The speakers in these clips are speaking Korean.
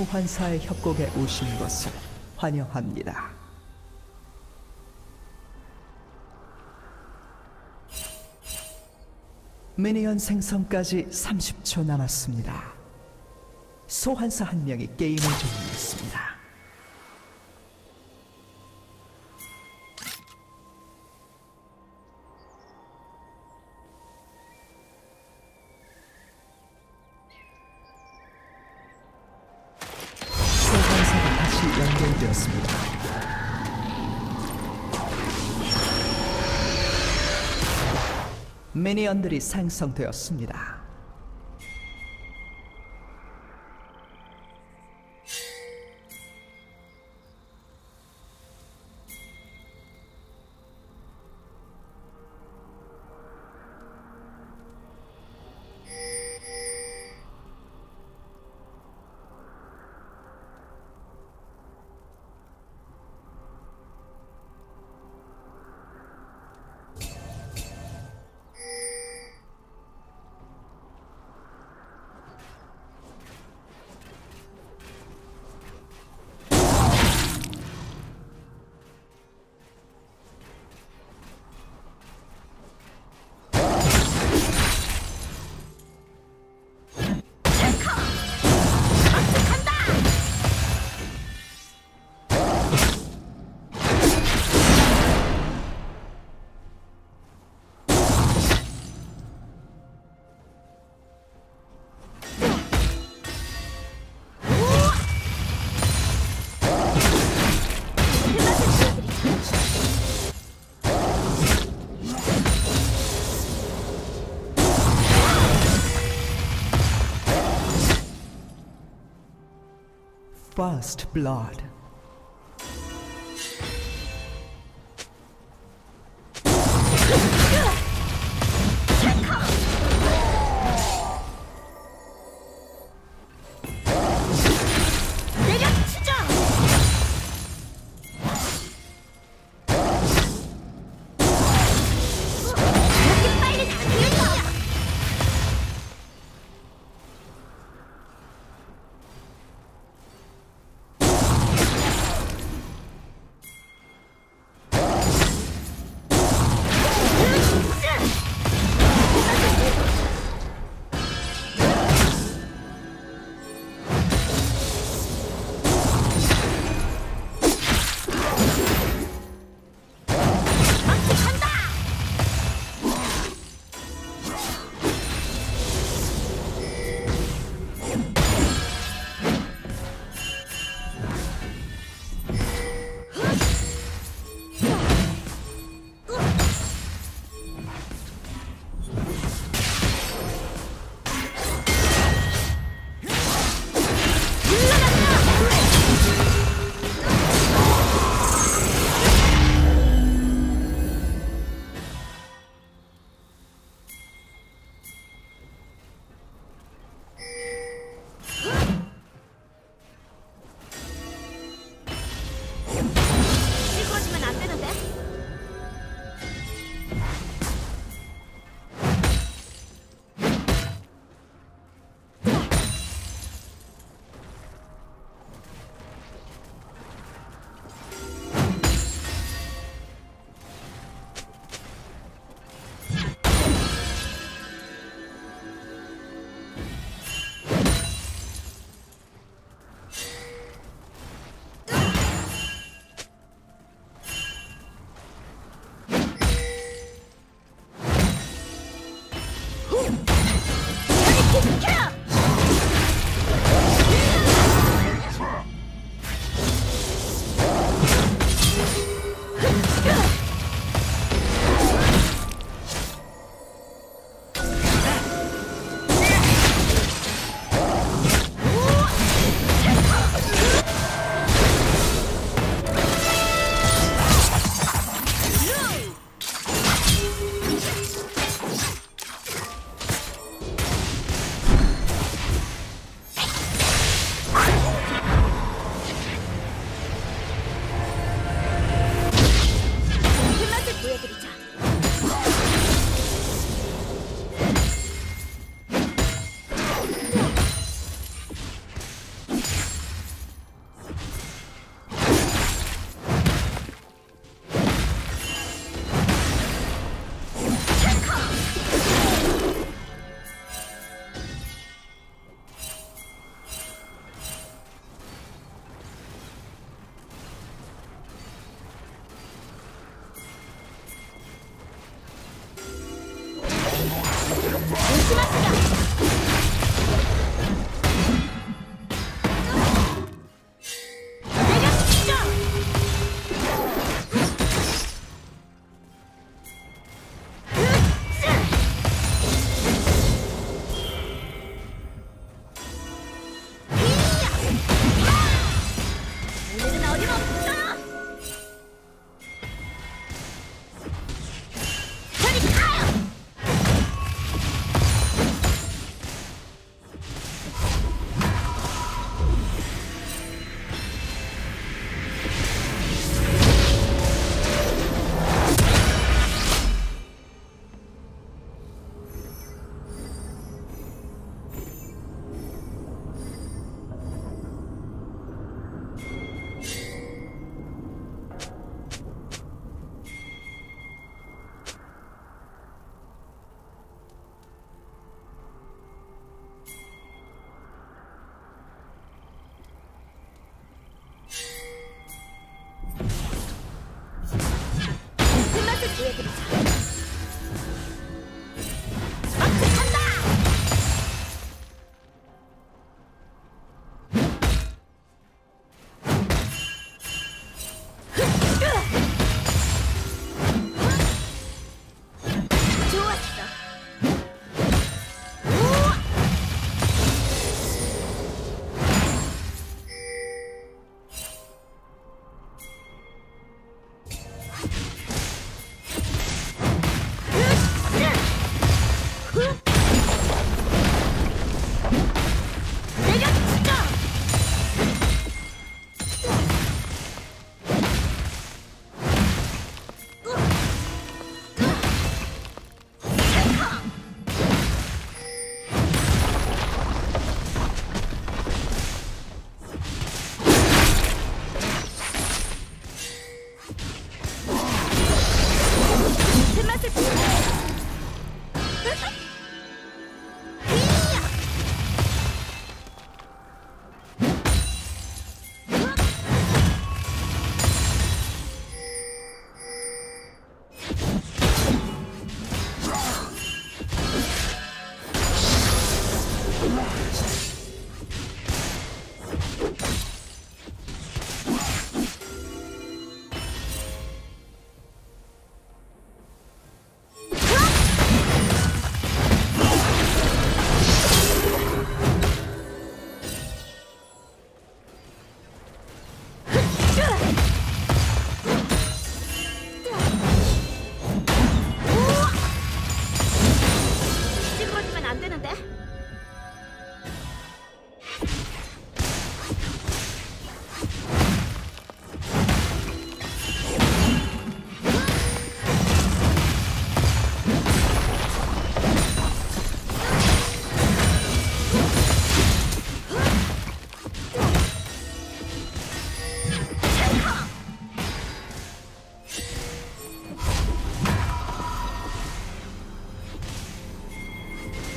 소환사의 협곡에 오신 것을 환영합니다. 미니언 생성까지 30초 남았습니다. 소환사 한 명이 게임을 종료했습니다. 미니언들이 생성되었습니다. First Blood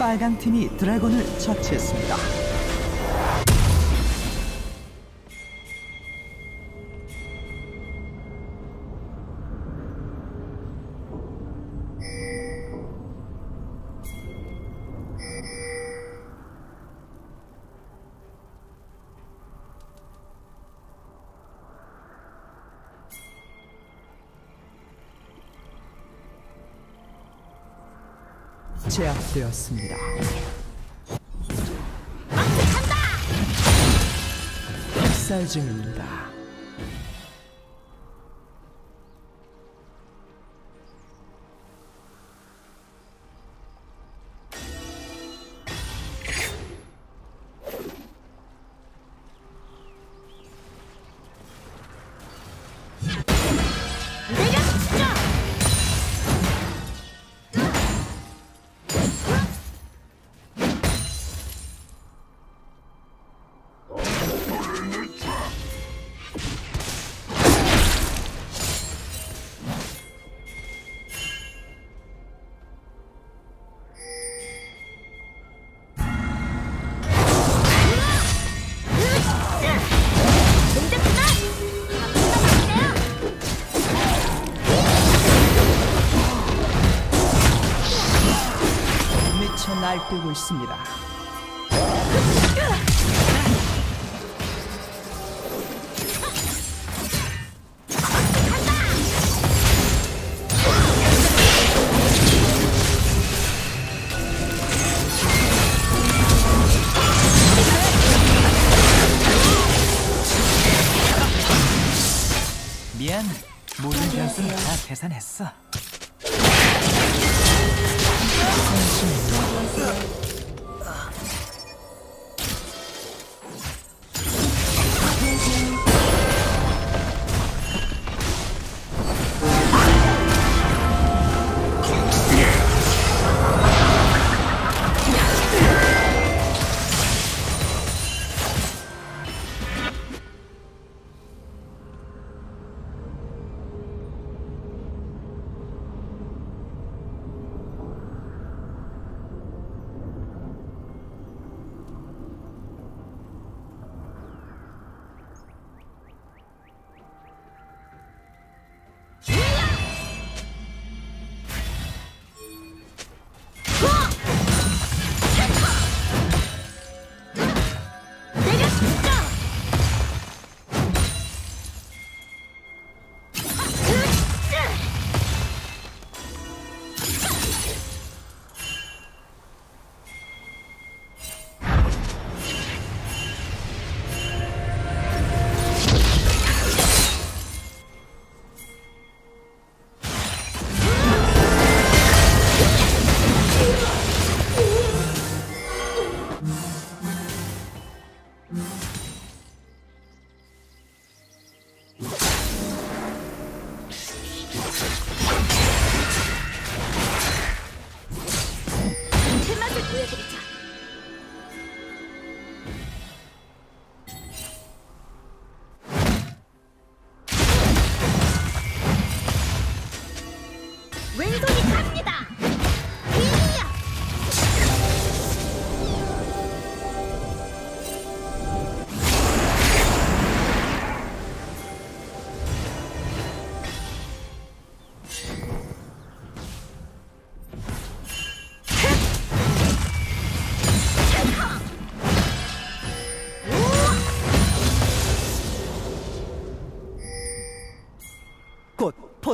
빨강 팀이 드래곤을 처치했습니다. 제압되었습니다. 학살 중입니다. 있습니다. 미안. 모든 변수는 다 계산했어.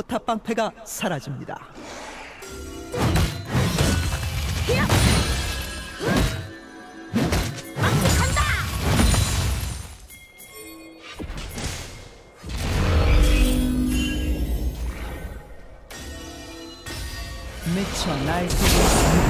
포탑 방패가 사라집니다. 미쳐 날뛰고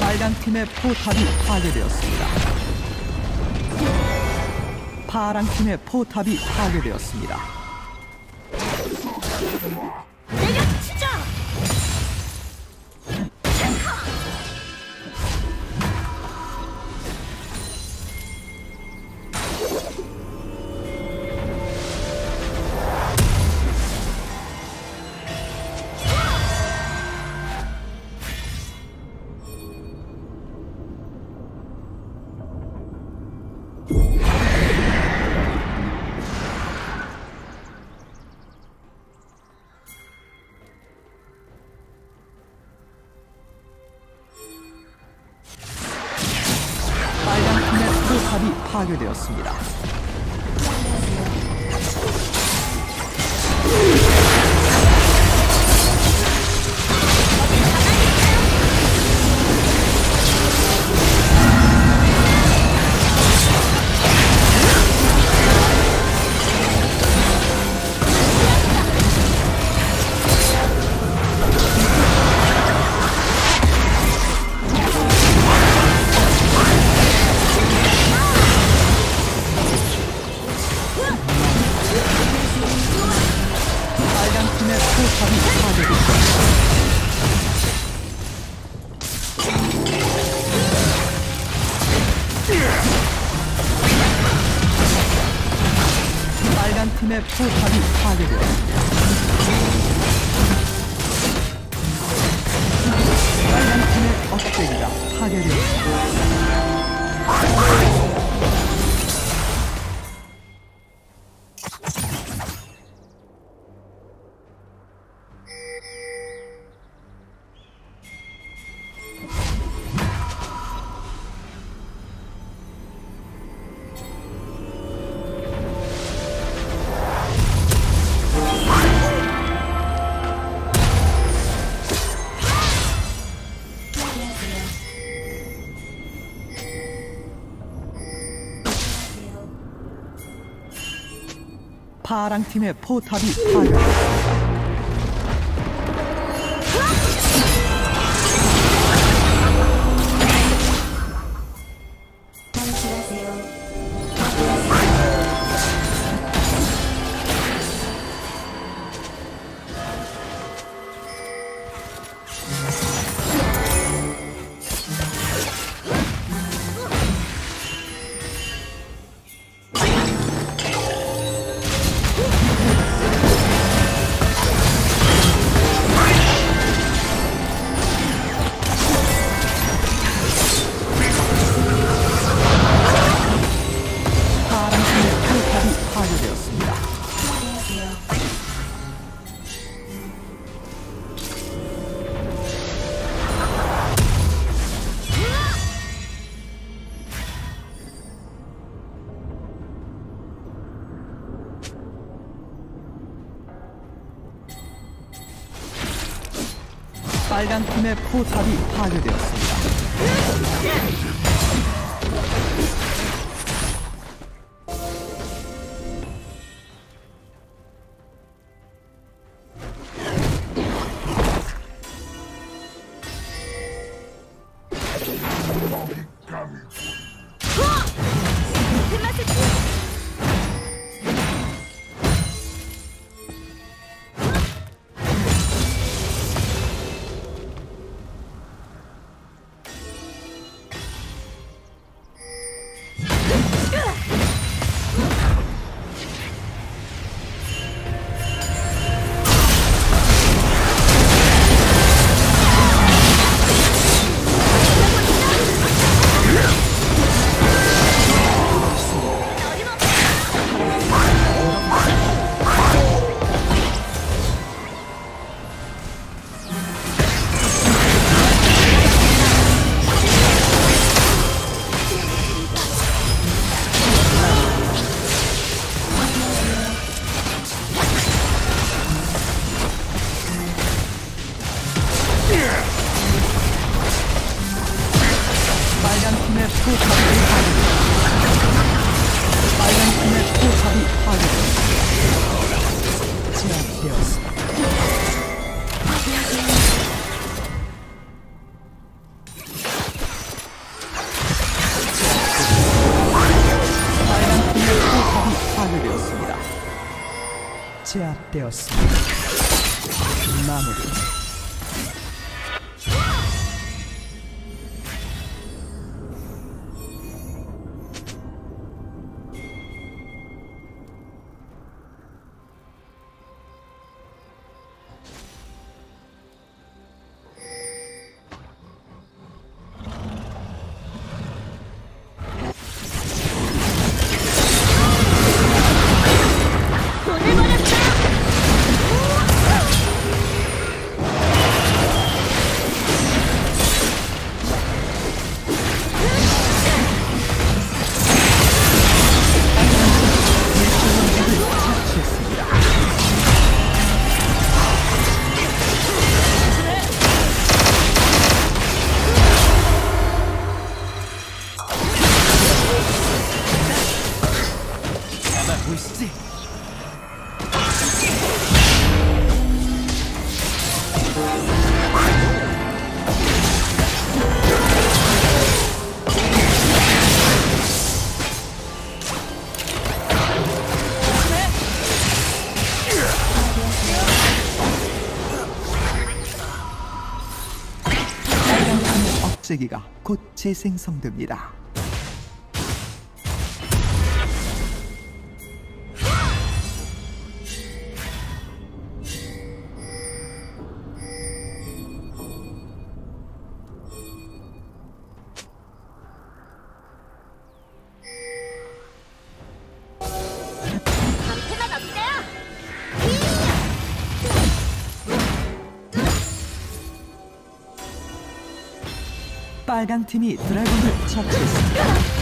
빨간 팀의 포탑이 파괴되었습니다. 파랑 팀의 포탑이 파괴되었습니다. 포탑이 파괴되었습니다. 파랑 팀의 포탑이 파괴. 포탑이 파괴되었습니 다. 이야기가 곧 재생성됩니다. 빨강 팀이 드래곤을 처치했습니다.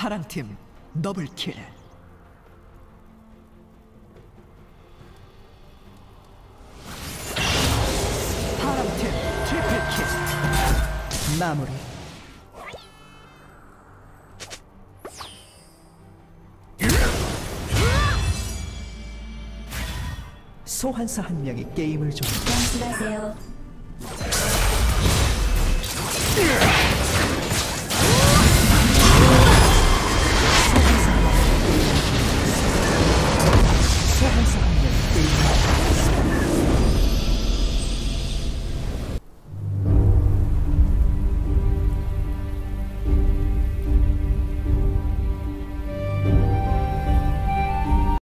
파랑팀 더블킬. 파랑팀 트리플킬. 마무리. 소환사 한 명이 게임을 좀 안녕하세요.